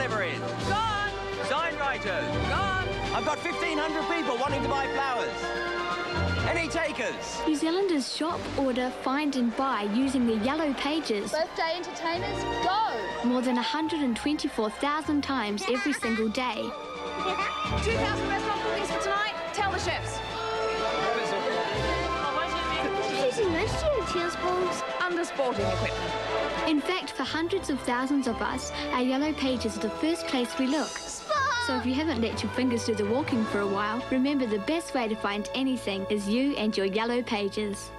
deliveries. Gone! Sign writers. Gone! I've got 1,500 people wanting to buy flowers. Any takers? New Zealanders shop, order, find and buy using the yellow pages Birthday entertainers, go! more than 124,000 times every single day. 2,000 restaurant bookings for tonight. Tell the chefs. Most utilities balls. Under sporting equipment. In fact, for hundreds of thousands of us, our yellow pages are the first place we look. So if you haven't let your fingers do the walking for a while, remember the best way to find anything is you and your yellow pages.